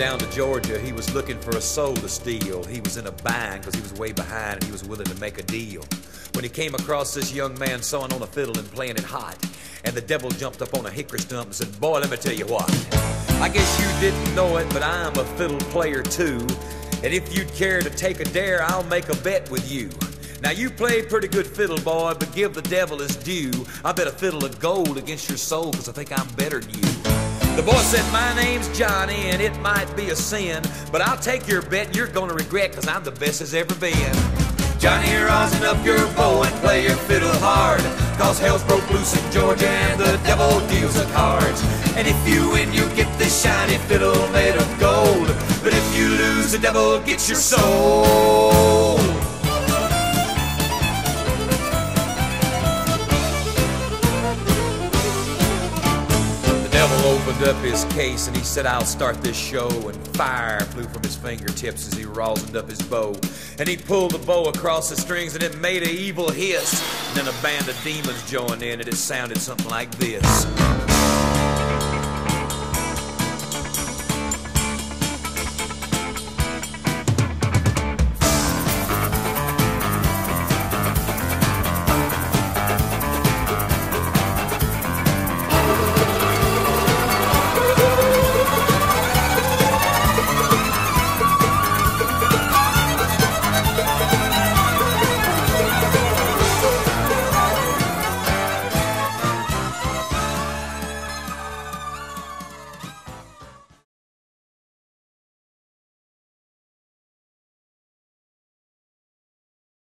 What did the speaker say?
down to Georgia. He was looking for a soul to steal. He was in a bind because he was way behind and he was willing to make a deal. When he came across this young man sawing on a fiddle and playing it hot, and the devil jumped up on a hickory stump and said, Boy, let me tell you what. I guess you didn't know it, but I'm a fiddle player too. And if you'd care to take a dare, I'll make a bet with you. Now you play pretty good fiddle, boy, but give the devil his due. I bet a fiddle of gold against your soul, cause I think I'm better than you. The boy said, My name's Johnny, and it might be a sin, but I'll take your bet you're gonna regret, cause I'm the best as ever been. Johnny, rosin up your bow and play your fiddle hard, cause hell's broke loose in Georgia and the devil deals the cards. And if you win, you get this shiny fiddle made of gold, but if you lose, the devil gets your soul. Devil opened up his case and he said, I'll start this show. And fire flew from his fingertips as he rosined up his bow. And he pulled the bow across the strings and it made an evil hiss. And then a band of demons joined in and it sounded something like this.